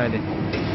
Hadi.